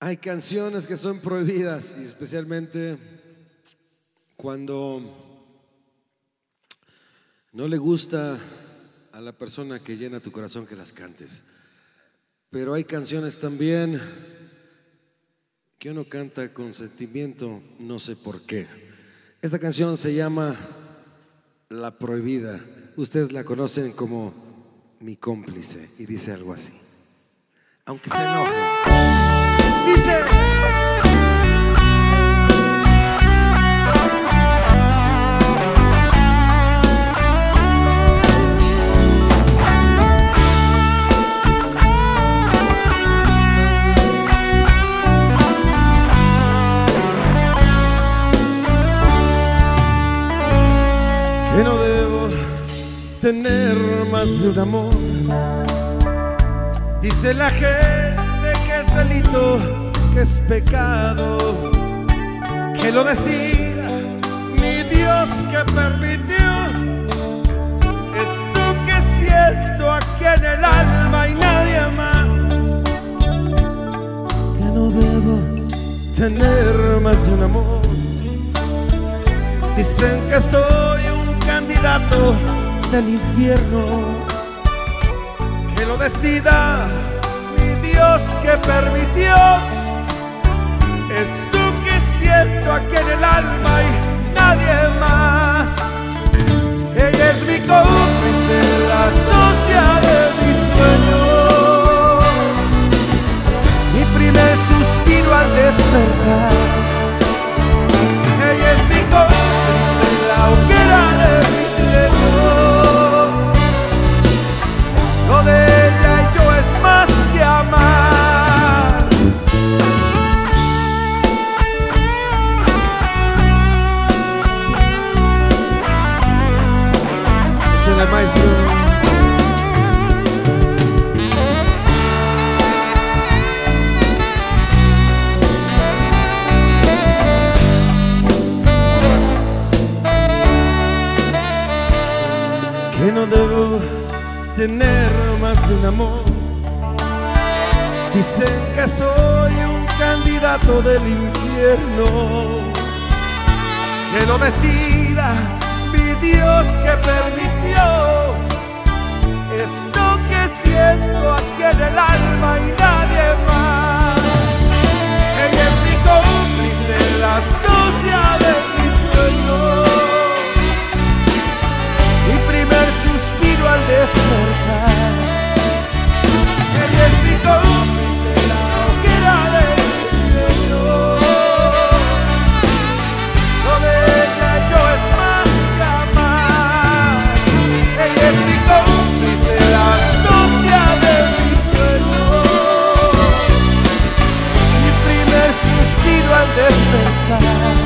Hay canciones que son prohibidas y especialmente cuando no le gusta a la persona que llena tu corazón que las cantes. Pero hay canciones también que uno canta con sentimiento, no sé por qué. Esta canción se llama La Prohibida. Ustedes la conocen como Mi cómplice y dice algo así. Aunque se enoje. Que no debo tener más de un amor. Dice la gente que es delito, que es pecado. Que lo decida mi Dios que permitió. Esto que siento aquí en el alma y nadie más. Que no debo tener más un amor. Dicen que soy un candidato del infierno. Que lo decida mi Dios que permitió esto que siento aquí en el alma Que no debo tener más un amor. Dicen que soy un candidato del infierno. Que lo decida respeitar